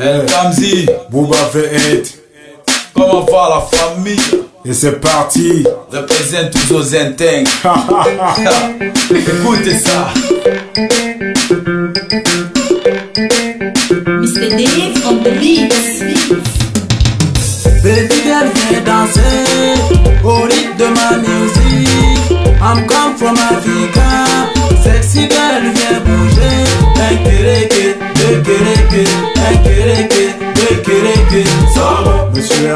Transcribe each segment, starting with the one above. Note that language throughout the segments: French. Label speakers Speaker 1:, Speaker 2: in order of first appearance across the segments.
Speaker 1: Eh, Kamzi,
Speaker 2: Booba V8
Speaker 1: comment va la famille?
Speaker 2: Et c'est parti.
Speaker 1: Représente tous aux intingues. Écoutez ça.
Speaker 3: Mr. Dave from the Leeds.
Speaker 4: Baby girl viens danser au rythme de ma musique I'm come from Africa Sexy girl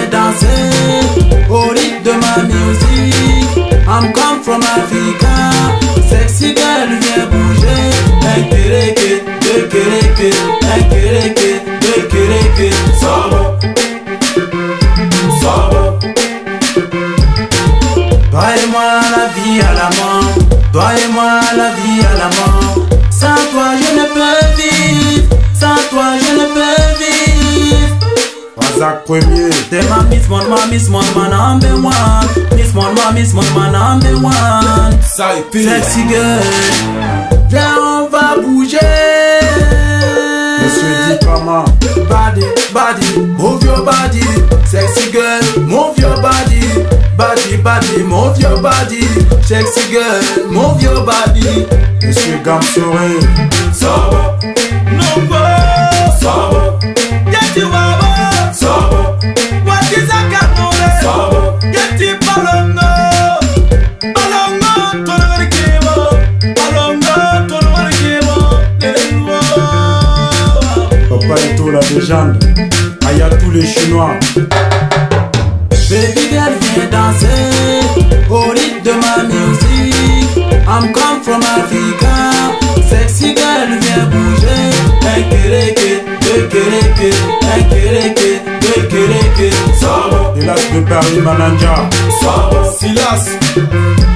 Speaker 4: viens danser. Au rythme de ma musique I'm come from Africa. Sexy girl viens bouger. Un kéréké, deux kéréké Sabo. Sabo. Toi et moi la vie à la mort Toi et moi la vie à la mort
Speaker 2: Premier,
Speaker 4: Them a miss one, ma miss one, man number one. Miss one, ma miss one, man number one. Sexy girl, viens on va bouger.
Speaker 2: Monsieur Dipama,
Speaker 4: Body, body, move your body. Sexy girl, move your body. Body, body, move your body. Sexy girl, move your body.
Speaker 2: Monsieur Gamsoré,
Speaker 4: Sabo,
Speaker 2: La légende, Aya tous les Chinois,
Speaker 4: Baby girl viens danser au rythme de ma musique I'm come from Africa. Sexy girl viens bouger Un kéréké, deux kéréké Un kéréké, deux kéréké Sabo,
Speaker 2: Hélas de Paris Mananja,
Speaker 4: sabo
Speaker 1: Silas.